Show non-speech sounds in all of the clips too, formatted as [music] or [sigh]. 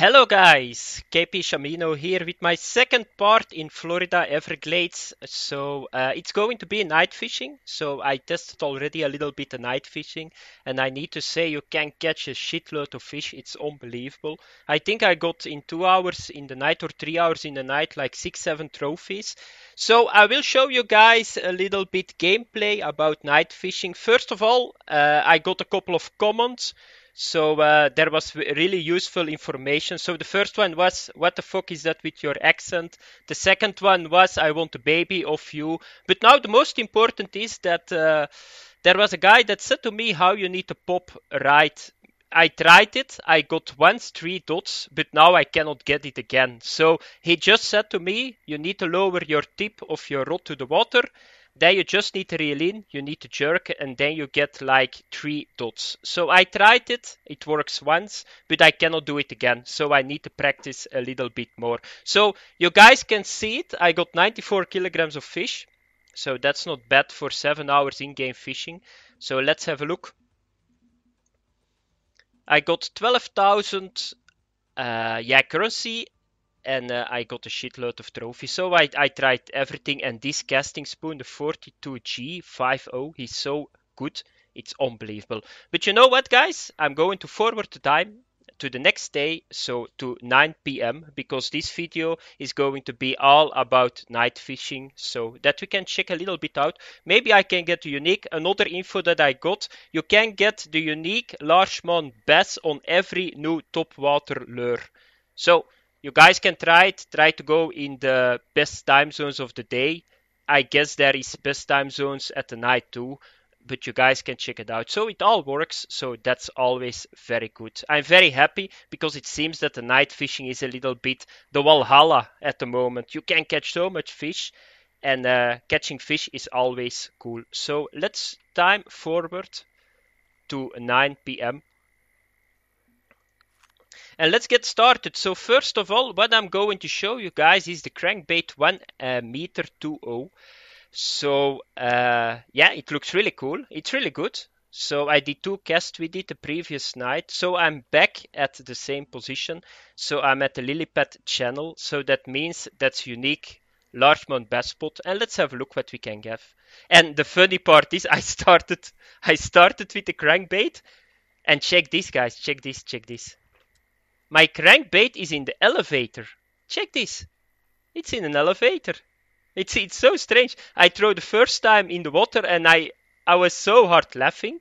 Hello guys, KP Shamino here with my second part in Florida Everglades. So uh, it's going to be night fishing. So I tested already a little bit of night fishing and I need to say you can catch a shitload of fish. It's unbelievable. I think I got in two hours in the night or three hours in the night like six, seven trophies. So I will show you guys a little bit gameplay about night fishing. First of all, uh, I got a couple of comments. So uh, there was really useful information. So the first one was, "What the fuck is that with your accent?" The second one was, "I want a baby of you." But now the most important is that uh, there was a guy that said to me how you need to pop right. I tried it. I got once three dots, but now I cannot get it again. So he just said to me, "You need to lower your tip of your rod to the water." Then you just need to reel in, you need to jerk, and then you get like three dots. So I tried it, it works once, but I cannot do it again. So I need to practice a little bit more. So you guys can see it. I got 94 kilograms of fish. So that's not bad for seven hours in-game fishing. So let's have a look. I got 12,000 uh, yeah, currency and uh, I got a shitload of trophies. So I, I tried everything, and this casting spoon, the 42G50, he's so good. It's unbelievable. But you know what, guys? I'm going to forward the time to the next day, so to 9 p.m., because this video is going to be all about night fishing, so that we can check a little bit out. Maybe I can get the unique. Another info that I got, you can get the unique largemouth bass on every new top water lure. So you guys can try it. Try to go in the best time zones of the day. I guess there is best time zones at the night too, but you guys can check it out. So it all works, so that's always very good. I'm very happy because it seems that the night fishing is a little bit the Valhalla at the moment. You can catch so much fish, and uh, catching fish is always cool. So let's time forward to 9 p.m. And let's get started. So first of all, what I'm going to show you guys is the crankbait 1 uh, meter 20. So uh, yeah, it looks really cool. It's really good. So I did two casts with it the previous night. So I'm back at the same position. So I'm at the Lillipad channel. So that means that's unique largemouth bass spot. And let's have a look what we can get. And the funny part is [laughs] I started I started with the crankbait. And check this guys, check this, check this. My crankbait is in the elevator. Check this. It's in an elevator. It's it's so strange. I throw the first time in the water and I I was so hard laughing,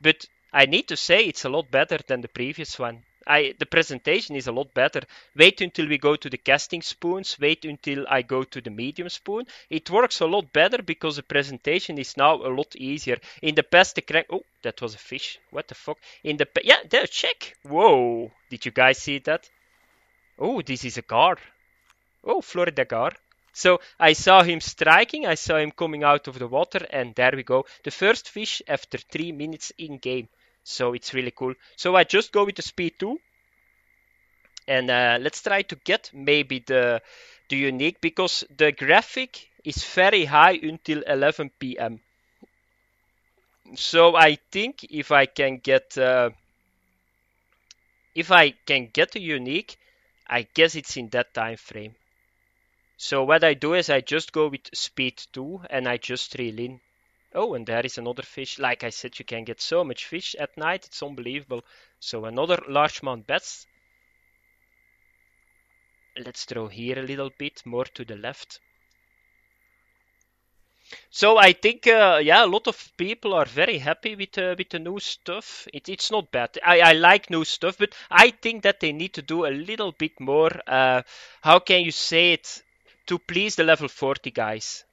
but I need to say it's a lot better than the previous one. I the presentation is a lot better. Wait until we go to the casting spoons. Wait until I go to the medium spoon. It works a lot better because the presentation is now a lot easier. In the past, the crank. Oh, that was a fish. What the fuck? In the yeah, there. Check. Whoa! Did you guys see that? Oh, this is a gar. Oh, Florida gar. So I saw him striking, I saw him coming out of the water, and there we go. The first fish after three minutes in game. So it's really cool. So I just go with the speed 2. And uh, let's try to get maybe the, the unique because the graphic is very high until 11 p.m. So I think if I can get uh, if I can get a unique, I guess it's in that time frame. So what I do is I just go with speed 2 and I just reel in. Oh, and there is another fish. Like I said, you can get so much fish at night. It's unbelievable. So another largemouth bass. Let's throw here a little bit more to the left. So I think, uh, yeah, a lot of people are very happy with uh, with the new stuff. It, it's not bad. I, I like new stuff, but I think that they need to do a little bit more. Uh, how can you say it to please the level 40 guys?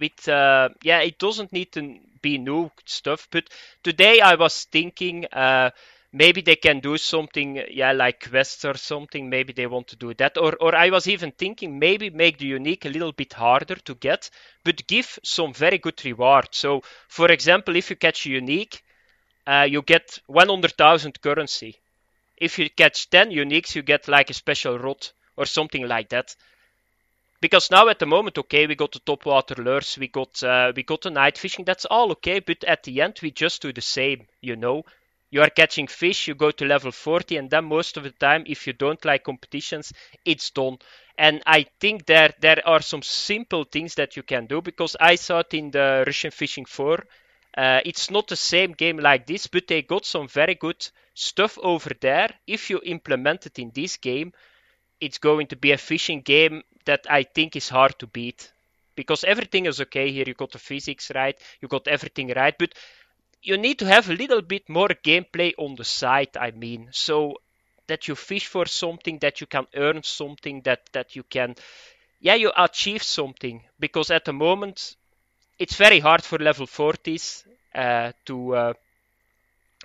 With uh, yeah, it doesn't need to be new stuff. But today I was thinking uh, maybe they can do something yeah like quests or something maybe they want to do that or or i was even thinking maybe make the unique a little bit harder to get but give some very good reward so for example if you catch a unique uh, you get 100000 currency if you catch 10 uniques you get like a special rod or something like that because now at the moment okay we got the top water lures we got uh, we got the night fishing that's all okay but at the end we just do the same you know you are catching fish, you go to level 40, and then most of the time, if you don't like competitions, it's done. And I think there there are some simple things that you can do because I saw it in the Russian Fishing 4. Uh, it's not the same game like this, but they got some very good stuff over there. If you implement it in this game, it's going to be a fishing game that I think is hard to beat because everything is okay here. You got the physics right, you got everything right, but you need to have a little bit more gameplay on the side. I mean, so that you fish for something, that you can earn something, that that you can, yeah, you achieve something. Because at the moment, it's very hard for level 40s uh, to uh,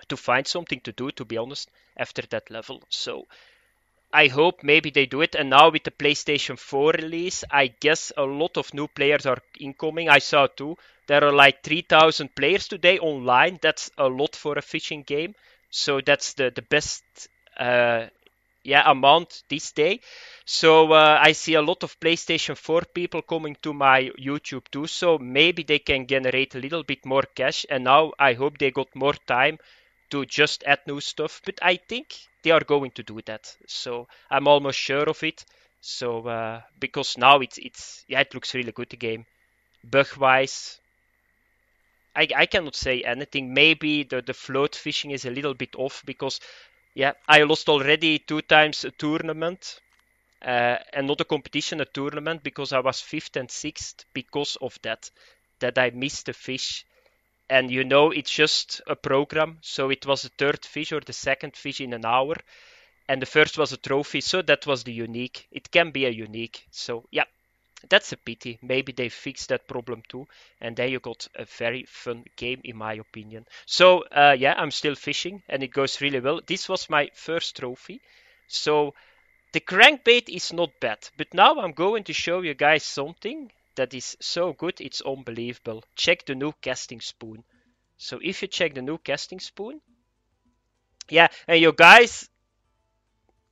to find something to do. To be honest, after that level, so. I hope maybe they do it. And now with the PlayStation 4 release, I guess a lot of new players are incoming. I saw too. There are like 3,000 players today online. That's a lot for a fishing game. So that's the, the best uh, yeah amount this day. So uh, I see a lot of PlayStation 4 people coming to my YouTube too. So maybe they can generate a little bit more cash. And now I hope they got more time to just add new stuff. But I think they are going to do that. So I'm almost sure of it. So uh, because now it's it's yeah it looks really good the game. Bug wise, I, I cannot say anything. Maybe the, the float fishing is a little bit off because, yeah, I lost already two times a tournament. Uh, and not a competition, a tournament, because I was fifth and sixth because of that, that I missed the fish. And you know, it's just a program. So it was the third fish or the second fish in an hour. And the first was a trophy. So that was the unique. It can be a unique. So, yeah, that's a pity. Maybe they fixed that problem too, and there you got a very fun game, in my opinion. So uh, yeah, I'm still fishing, and it goes really well. This was my first trophy, so the crankbait is not bad. But now I'm going to show you guys something that is so good, it's unbelievable. Check the new casting spoon. So if you check the new casting spoon, yeah, and you guys,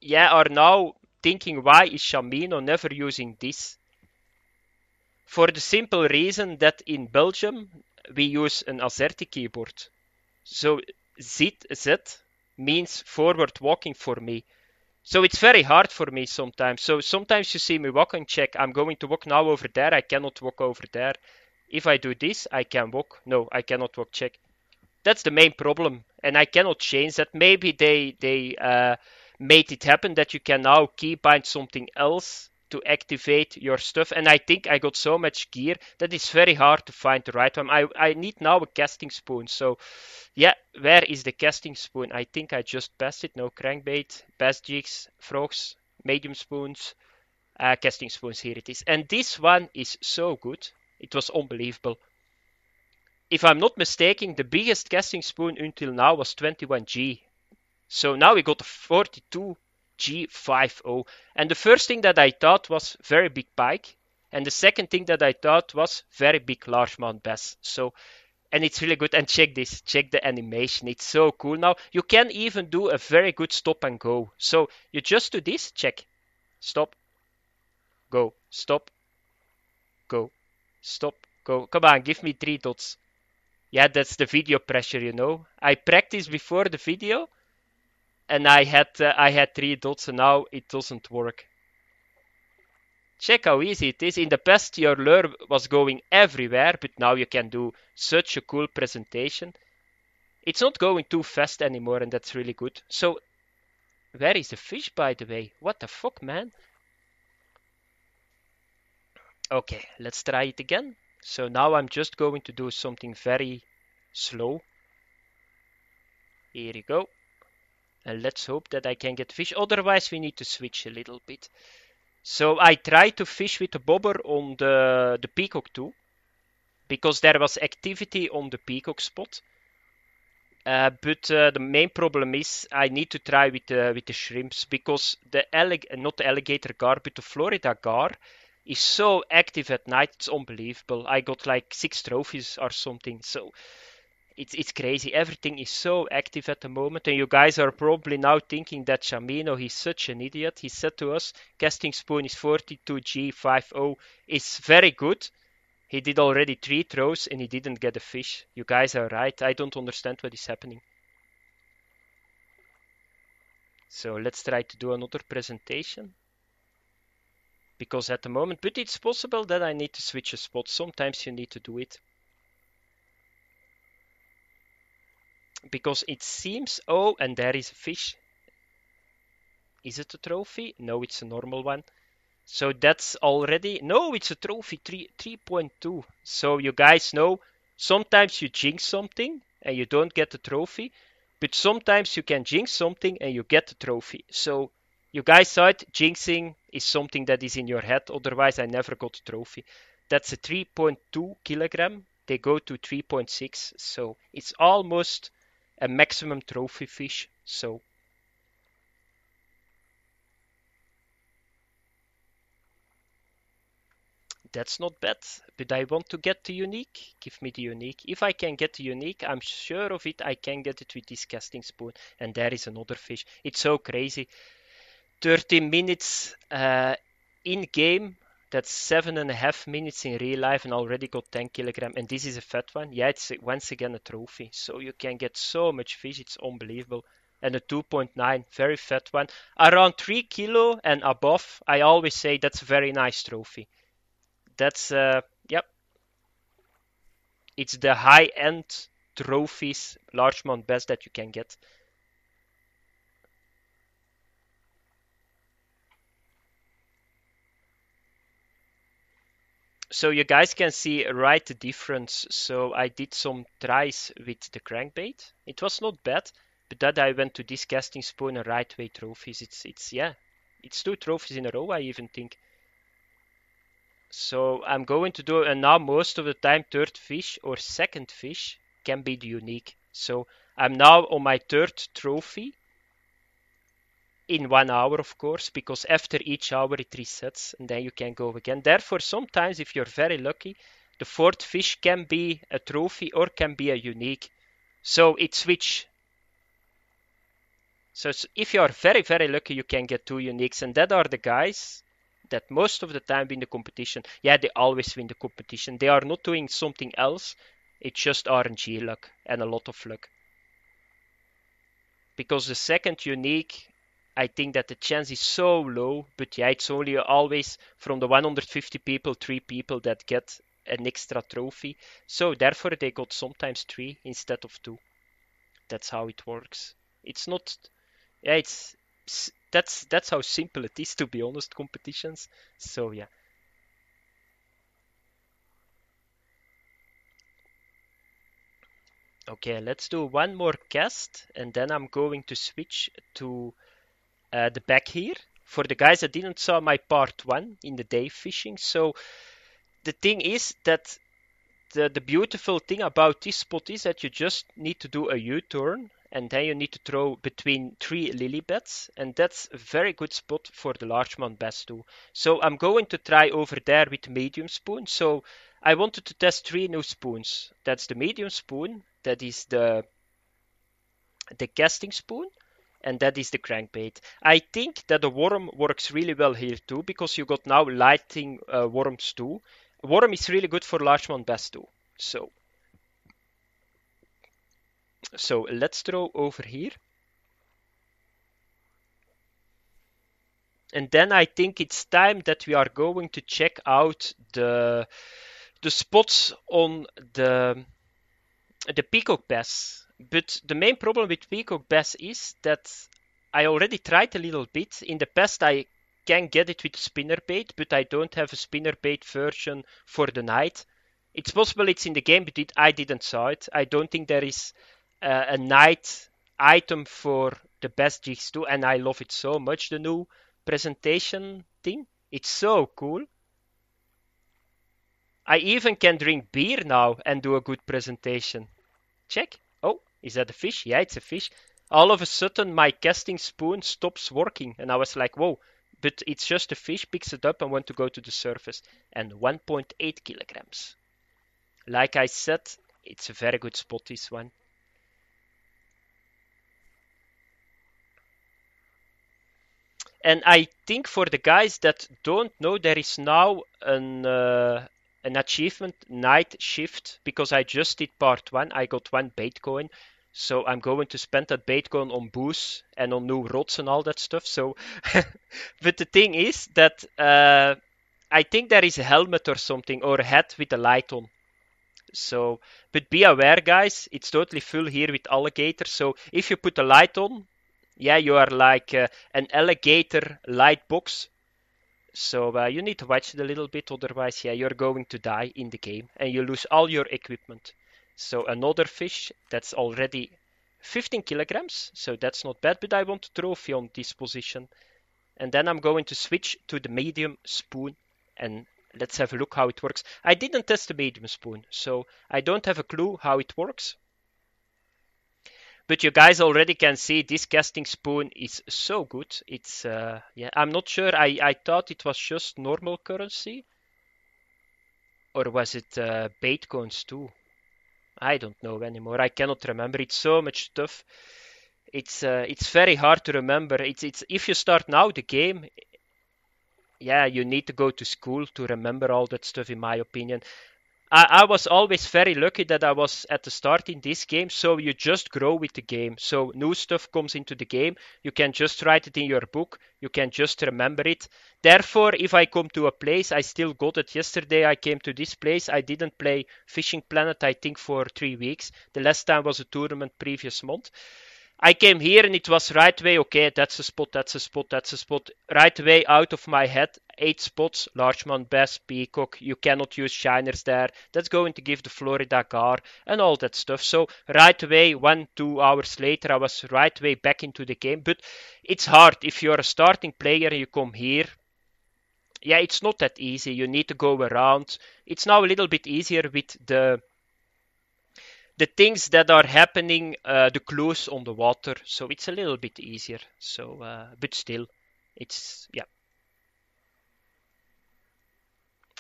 yeah, are now thinking why is Shamino never using this? for the simple reason that in Belgium we use an AZERTY keyboard. So Z, Z means forward walking for me. So it's very hard for me sometimes. So sometimes you see me walk and check, I'm going to walk now over there, I cannot walk over there. If I do this, I can walk. No, I cannot walk, check. That's the main problem, and I cannot change that. Maybe they they uh, made it happen that you can now keybind something else to activate your stuff. And I think I got so much gear that it's very hard to find the right one. I, I need now a casting spoon. So yeah, where is the casting spoon? I think I just passed it. No crankbait, bass jigs, frogs, medium spoons, uh, casting spoons. Here it is. And this one is so good. It was unbelievable. If I'm not mistaken, the biggest casting spoon until now was 21G. So now we got a 42 G50. And the first thing that I thought was very big pike. And the second thing that I thought was very big largemouth bass. So, and it's really good. And check this, check the animation. It's so cool. Now you can even do a very good stop and go. So you just do this, check, stop, go, stop, go, stop, go. Come on, give me three dots. Yeah, that's the video pressure, you know. I practice before the video and I had uh, I had three dots and now it doesn't work. Check how easy it is. In the past your lure was going everywhere, but now you can do such a cool presentation. It's not going too fast anymore and that's really good. So where is the fish by the way? What the fuck man? Okay, let's try it again. So now I'm just going to do something very slow. Here you go. And let's hope that I can get fish. Otherwise, we need to switch a little bit. So I tried to fish with the bobber on the, the peacock too. Because there was activity on the peacock spot. Uh, but uh, the main problem is I need to try with the, with the shrimps because the allig- not the alligator gar but the Florida gar is so active at night it's unbelievable. I got like six trophies or something. So it's it's crazy. Everything is so active at the moment, and you guys are probably now thinking that Shamino he's such an idiot. He said to us, casting spoon is 42G50 is very good. He did already three throws and he didn't get a fish. You guys are right. I don't understand what is happening. So let's try to do another presentation. Because at the moment, but it's possible that I need to switch a spot. Sometimes you need to do it. Because it seems, oh, and there is a fish. Is it a trophy? No, it's a normal one. So that's already, no, it's a trophy 3, 3.2. So you guys know, sometimes you jinx something and you don't get the trophy, but sometimes you can jinx something and you get the trophy. So you guys saw it, jinxing is something that is in your head, otherwise I never got a trophy. That's a 3.2 kilogram, they go to 3.6, so it's almost a maximum trophy fish. So that's not bad. But I want to get the unique. Give me the unique. If I can get the unique, I'm sure of it. I can get it with this casting spoon. And there is another fish. It's so crazy. 30 minutes uh, in game. That's seven and a half minutes in real life and already got 10 kilogram. And this is a fat one. Yeah, it's once again a trophy. So you can get so much fish. It's unbelievable and a 2.9 very fat one around 3 kilo and above i always say that's a very nice trophy that's uh, yep. It's the high-end trophies, largemouth bass that you can get. So you guys can see right the difference. So I did some tries with the crankbait. It was not bad, but that I went to this casting spoon and right way trophies. It's it's yeah, it's two trophies in a row. I even think. So I'm going to do, and now most of the time third fish or second fish can be the unique. So I'm now on my third trophy in one hour, of course, because after each hour it resets and then you can go again. Therefore, sometimes if you're very lucky, the fourth fish can be a trophy or can be a unique. So it switch. So if you are very, very lucky, you can get two uniques, and that are the guys that most of the time win the competition. Yeah, they always win the competition. They are not doing something else. It's just RNG luck and a lot of luck. Because the second unique, I think that the chance is so low. But yeah, it's only always from the 150 people, three people that get an extra trophy. So therefore, they got sometimes three instead of two. That's how it works. It's not. Yeah, it's that's that's how simple it is to be honest competitions so yeah okay let's do one more cast and then i'm going to switch to uh, the back here for the guys that didn't saw my part one in the day fishing so the thing is that the, the beautiful thing about this spot is that you just need to do a u-turn and then you need to throw between three lily beds and that's a very good spot for the largemouth bass too. So I'm going to try over there with medium spoon. So I wanted to test three new spoons. That's the medium spoon, that is the the casting spoon, and that is the crankbait. I think that the worm works really well here too because you got now lighting uh, worms too. Worm is really good for largemouth bass too. So so let's throw over here. And then I think it's time that we are going to check out the the spots on the the peacock bass. But the main problem with peacock bass is that I already tried a little bit. In the past I can get it with spinner bait, but I don't have a spinner bait version for the night. It's possible it's in the game, but it, I didn't saw it. I don't think there is uh, a night item for the best jigs too, and I love it so much. The new presentation thing, it's so cool. I even can drink beer now and do a good presentation. Check. Is that a fish? Yeah, it's a fish. All of a sudden, my casting spoon stops working, and I was like, whoa. But it's just a fish, picks it up and want to go to the surface. And 1.8 kilograms. Like I said, it's a very good spot, this one. And I think for the guys that don't know, there is now an uh, an achievement night shift because I just did part one. I got one bait coin. So I'm going to spend that Baitcoin on booze and on new rods and all that stuff. So, [laughs] but the thing is that uh, I think there is a helmet or something or a hat with a light on. So, but be aware, guys, it's totally full here with alligators. So if you put a light on, yeah, you are like uh, an alligator light box. So uh, you need to watch it a little bit, otherwise, yeah, you're going to die in the game and you lose all your equipment. So another fish that's already 15 kilograms, so that's not bad, but I want a trophy on this position. And then I'm going to switch to the medium spoon and let's have a look how it works. I didn't test the medium spoon, so I don't have a clue how it works. But you guys already can see this casting spoon is so good. It's uh, yeah, I'm not sure. I I thought it was just normal currency, or was it uh, Baitcoins too? I don't know anymore. I cannot remember. It's so much stuff. It's uh, it's very hard to remember. It's it's if you start now the game, yeah, you need to go to school to remember all that stuff, in my opinion. I, I was always very lucky that I was at the start in this game, so you just grow with the game. So new stuff comes into the game, you can just write it in your book, you can just remember it. Therefore, if I come to a place, I still got it yesterday. I came to this place, I didn't play Fishing Planet, I think, for three weeks. The last time was a tournament previous month. I came here and it was right away, okay, that's a spot, that's a spot, that's a spot. Right away out of my head, eight spots, largemouth bass, peacock, you cannot use shiners there. That's going to give the Florida gar and all that stuff. So right away, one, two hours later, I was right away back into the game. But it's hard if you're a starting player and you come here. Yeah, it's not that easy. You need to go around. It's now a little bit easier with the the things that are happening, uh, the clues on the water. So it's a little bit easier. So, uh, but still, it's yeah.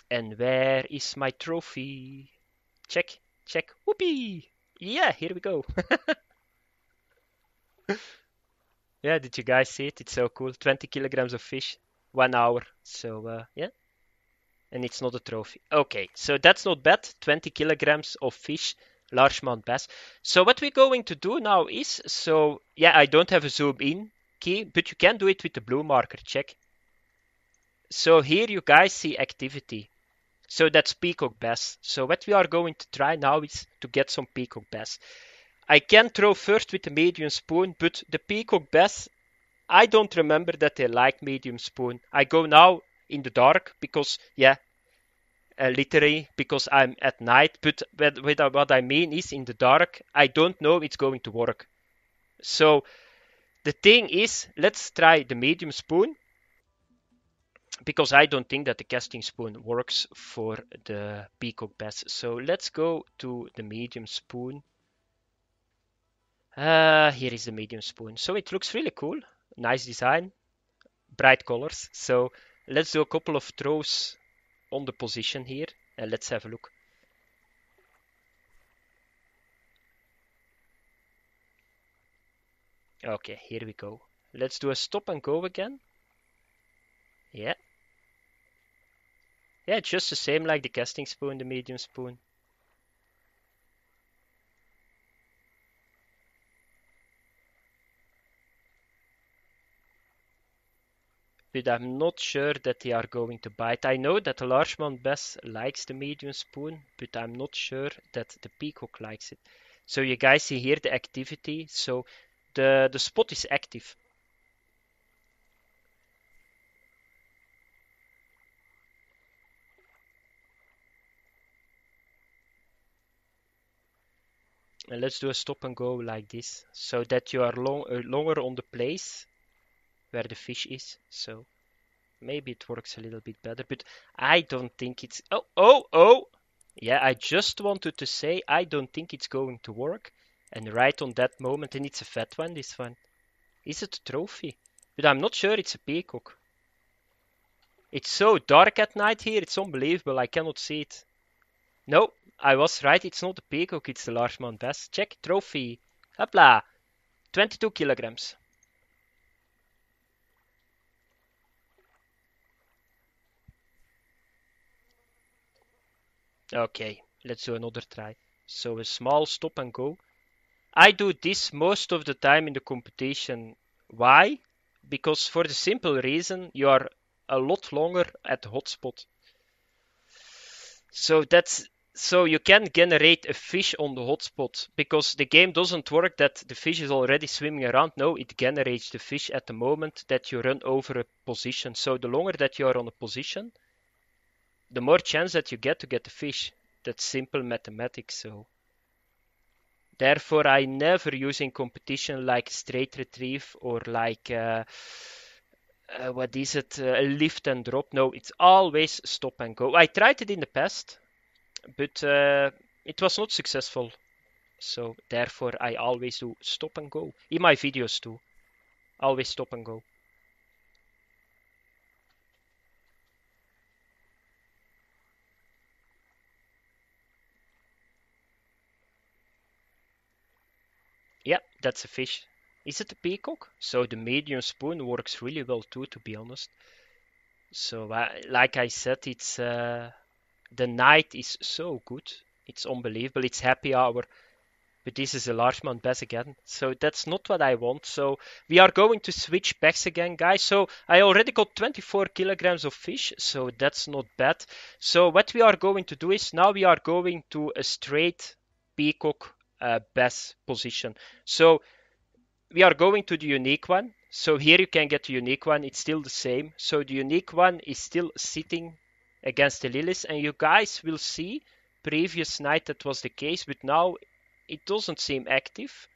And where is my trophy? Check, check. Whoopee! Yeah, here we go. [laughs] yeah, did you guys see it? It's so cool. 20 kilograms of fish, one hour. So uh, yeah. And it's not a trophy. Okay, so that's not bad. 20 kilograms of fish largemouth bass. So what we're going to do now is, so yeah, I don't have a zoom in key, but you can do it with the blue marker, check. So here you guys see activity. So that's peacock bass. So what we are going to try now is to get some peacock bass. I can throw first with the medium spoon, but the peacock bass, I don't remember that they like medium spoon. I go now in the dark because, yeah, uh, literally because I'm at night. But with, with, what I mean is in the dark, I don't know it's going to work. So the thing is, let's try the medium spoon because I don't think that the casting spoon works for the peacock bass. So let's go to the medium spoon. Uh, here is the medium spoon. So it looks really cool. Nice design, bright colors. So let's do a couple of throws on the position here and let's have a look. Okay, here we go. Let's do a stop and go again. Yeah. Yeah, just the same like the casting spoon, the medium spoon. But I'm not sure that they are going to bite. I know that the largemouth bass likes the medium spoon, but I'm not sure that the peacock likes it. So you guys see here the activity. So the, the spot is active. And let's do a stop and go like this, so that you are long, uh, longer on the place where the fish is. So maybe it works a little bit better, but I don't think it's. Oh, oh, oh! Yeah, I just wanted to say I don't think it's going to work. And right on that moment, and it's a fat one, this one. Is it a trophy? But I'm not sure it's a peacock. It's so dark at night here, it's unbelievable, I cannot see it. No, I was right, it's not a peacock, it's the largemouth bass. Check, trophy. Hopla! 22 kilograms. Okay, let's do another try. So a small stop and go. I do this most of the time in the competition. Why? Because for the simple reason you are a lot longer at the hotspot. So that's so you can generate a fish on the hotspot because the game doesn't work that the fish is already swimming around. No, it generates the fish at the moment that you run over a position. So the longer that you are on a position, the more chance that you get to get the fish. That's simple mathematics. So therefore, I never use in competition like straight retrieve or like uh, uh, what is it, uh, lift and drop. No, it's always stop and go. I tried it in the past but uh, it was not successful. So therefore I always do stop and go. In my videos too. Always stop and go. Yeah, that's a fish. Is it a peacock? So the medium spoon works really well too, to be honest. So uh, like I said, it's uh, the night is so good. It's unbelievable. It's happy hour. But this is a large largemouth bass again. So that's not what I want. So we are going to switch bags again, guys. So I already got 24 kilograms of fish. So that's not bad. So what we are going to do is now we are going to a straight peacock uh, bass position. So we are going to the unique one. So here you can get the unique one. It's still the same. So the unique one is still sitting against the Lilies. And you guys will see previous night that was the case, but now it doesn't seem active.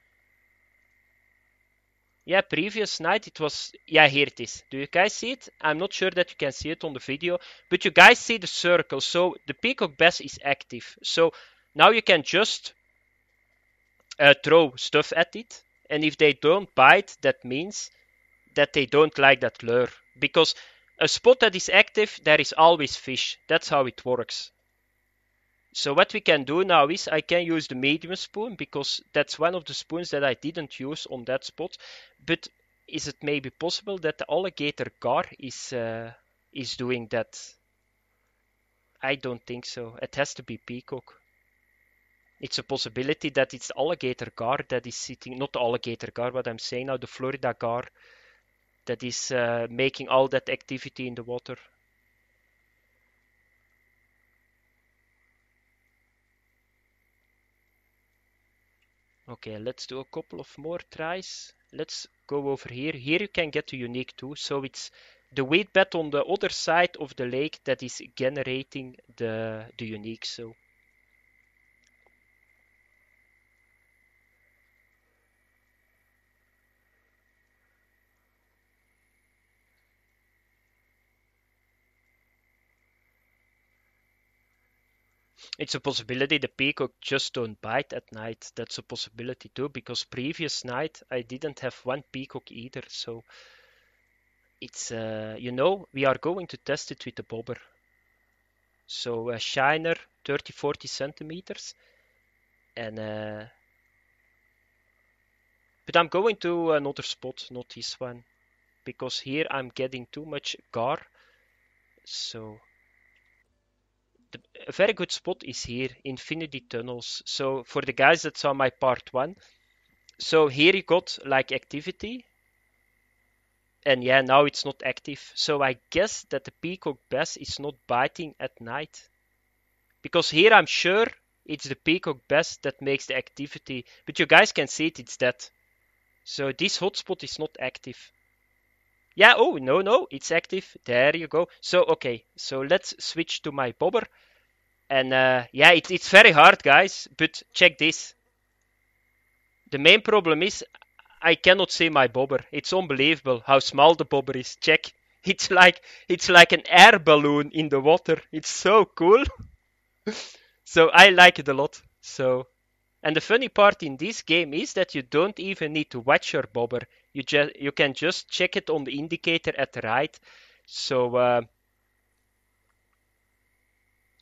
Yeah, previous night it was, yeah, here it is. Do you guys see it? I'm not sure that you can see it on the video, but you guys see the circle. So the Peacock Bass is active. So now you can just uh, throw stuff at it. And if they don't bite, that means that they don't like that lure. Because a spot that is active, there is always fish. That's how it works. So what we can do now is I can use the medium spoon because that's one of the spoons that I didn't use on that spot. But is it maybe possible that the alligator gar is uh, is doing that? I don't think so. It has to be peacock. It's a possibility that it's the alligator gar that is sitting, not the alligator gar, what I'm saying now, the Florida gar that is uh, making all that activity in the water. Okay, let's do a couple of more tries. Let's go over here. Here you can get a unique too. So it's the weight bed on the other side of the lake that is generating the, the unique. So It's a possibility the peacock just don't bite at night. That's a possibility too, because previous night I didn't have one peacock either. So it's, uh, you know, we are going to test it with the bobber. So a shiner 30 40 centimeters and uh, but I'm going to another spot, not this one, because here I'm getting too much gar. So the, a very good spot is here, Infinity Tunnels. So for the guys that saw my part one, so here you got like activity, and yeah, now it's not active. So I guess that the peacock bass is not biting at night, because here I'm sure it's the peacock bass that makes the activity. But you guys can see it, it's dead. So this hotspot is not active. Yeah, oh, no, no, it's active. There you go. So, okay, so let's switch to my bobber. And uh, yeah, it, it's very hard, guys, but check this. The main problem is I cannot see my bobber. It's unbelievable how small the bobber is. Check. [laughs] It's like it's like an air balloon in the water. It's so cool. [laughs] so I like it a lot. So and the funny part in this game is that you don't even need to watch your bobber. You just you can just check it on the indicator at the right. So uh,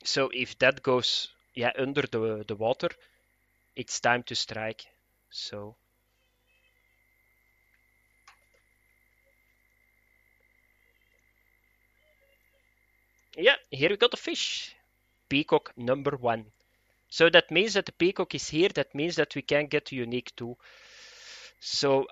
so if that goes yeah under the the water, it's time to strike. So yeah, here we got the fish. Peacock number one. So that means that the peacock is here. That means that we can get a unique too. So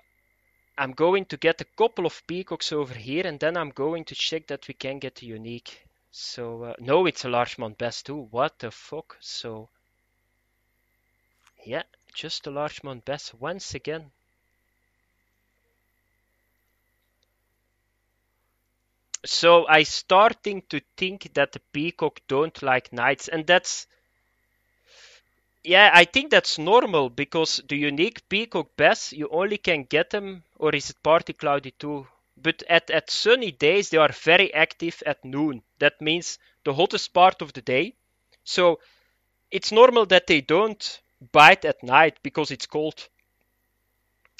I'm going to get a couple of peacocks over here and then I'm going to check that we can get a unique. So, uh, no, it's a Largemouth Bass too. What the fuck? So, yeah, just a Largemouth Bass once again. So I'm starting to think that the peacock don't like knights and that's yeah, I think that's normal because the unique peacock bass, you only can get them or is it party cloudy too? But at, at sunny days they are very active at noon. That means the hottest part of the day. So it's normal that they don't bite at night because it's cold.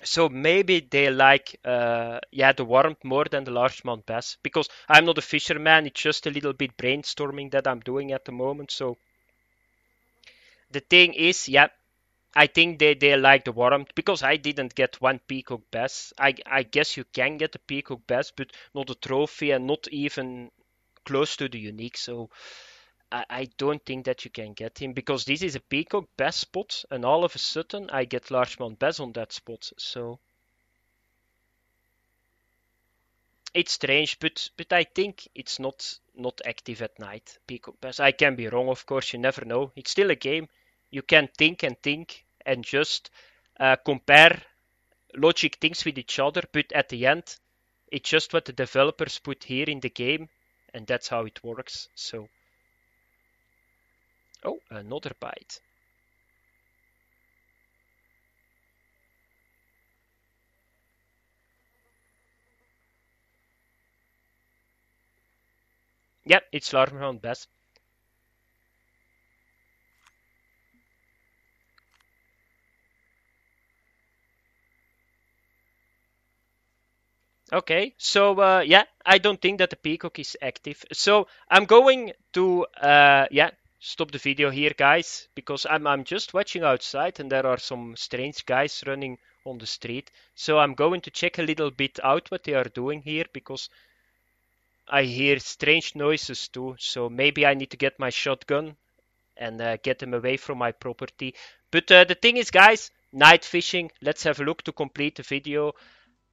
So maybe they like uh, yeah the warmth more than the largemouth bass because I'm not a fisherman. It's just a little bit brainstorming that I'm doing at the moment. So the thing is, yeah, I think they, they like the warmth because I didn't get one peacock bass. I I guess you can get a peacock bass, but not a trophy and not even close to the unique. So I, I don't think that you can get him because this is a peacock best spot, and all of a sudden I get largemouth bass on that spot. So it's strange, but but I think it's not not active at night. Peacock bass. I can be wrong, of course. You never know. It's still a game. You can think and think and just uh, compare logic things with each other, but at the end, it's just what the developers put here in the game, and that's how it works. So. Oh, another bite. Yep, it's Larmron Bess. Okay, so uh, yeah, I don't think that the peacock is active. So I'm going to uh, yeah stop the video here, guys, because I'm, I'm just watching outside and there are some strange guys running on the street. So I'm going to check a little bit out what they are doing here because I hear strange noises too. So maybe I need to get my shotgun and uh, get them away from my property. But uh, the thing is, guys, night fishing. Let's have a look to complete the video.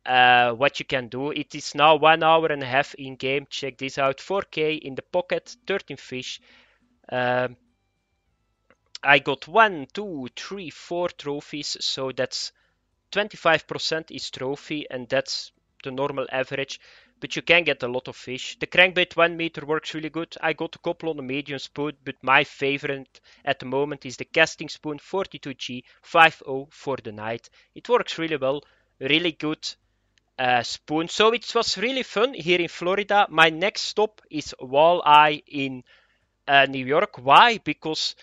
Uh, what you can do. It is now one hour and a half in game. Check this out. 4K in the pocket, 13 fish. Um, I got one, two, three, four trophies, so that's 25% is trophy, and that's the normal average. But you can get a lot of fish. The crankbait 1 meter works really good. I got a couple on the medium spoon, but my favorite at the moment is the casting spoon 42G 50 for the night. It works really well, really good uh, spoon. So it was really fun here in Florida. My next stop is Walleye in uh, New York. Why? Because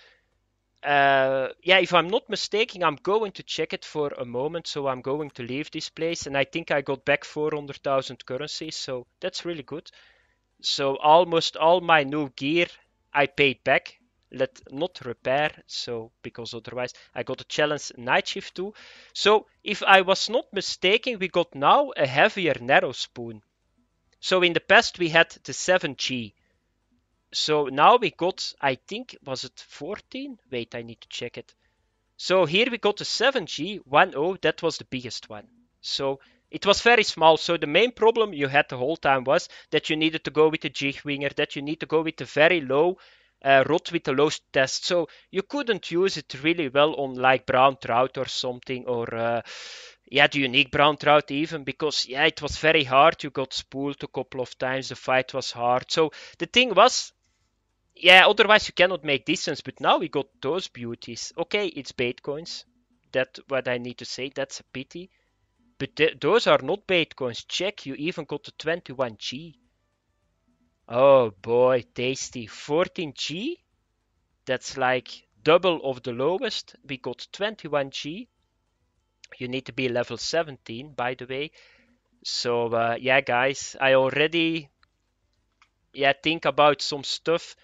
uh, yeah, if I'm not mistaken, I'm going to check it for a moment. So I'm going to leave this place, and I think I got back 400,000 currencies. So that's really good. So almost all my new gear I paid back. Let not repair, so because otherwise I got a challenge night shift too. So if I was not mistaken, we got now a heavier narrow spoon. So in the past we had the 7G, so now we got, I think, was it 14? Wait, I need to check it. So here we got the 7G 10, that was the biggest one. So it was very small. So the main problem you had the whole time was that you needed to go with the jig winger, that you need to go with the very low uh, rod with the low test. So you couldn't use it really well on like brown trout or something, or uh, yeah, the unique brown trout even because yeah, it was very hard. You got spooled a couple of times. The fight was hard. So the thing was, yeah, otherwise you cannot make distance. But now we got those beauties. Okay, it's bait coins. That what I need to say. That's a pity. But th- those are not bait coins. Check, you even got the 21G. Oh boy, tasty. 14G. That's like double of the lowest. We got 21G. You need to be level 17, by the way. So uh, yeah, guys, I already yeah think about some stuff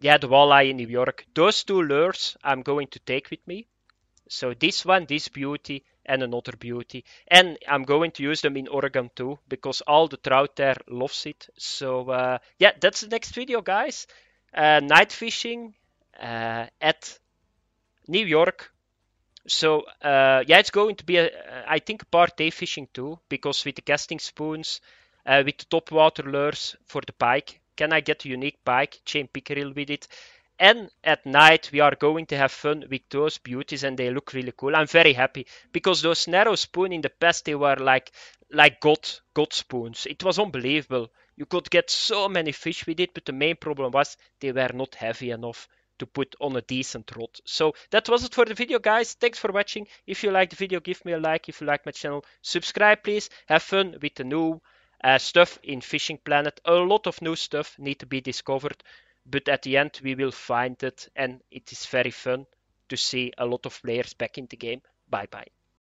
yeah, the walleye in New York. Those two lures I'm going to take with me. So this one, this beauty, and another beauty. And I'm going to use them in Oregon too, because all the trout there loves it. So uh, yeah, that's the next video, guys. Uh, night fishing uh, at New York. So uh, yeah, it's going to be a, I think part day fishing too, because with the casting spoons, uh, with the top water lures for the pike, can I get a unique pike, chain pickerel with it? And at night we are going to have fun with those beauties, and they look really cool. I'm very happy because those narrow spoon in the past they were like like god god spoons. It was unbelievable. You could get so many fish with it, but the main problem was they were not heavy enough to put on a decent rod. So that was it for the video, guys. Thanks for watching. If you like the video, give me a like. If you like my channel, subscribe, please. Have fun with the new uh, stuff in Fishing Planet. A lot of new stuff need to be discovered, but at the end we will find it, and it is very fun to see a lot of players back in the game. Bye bye.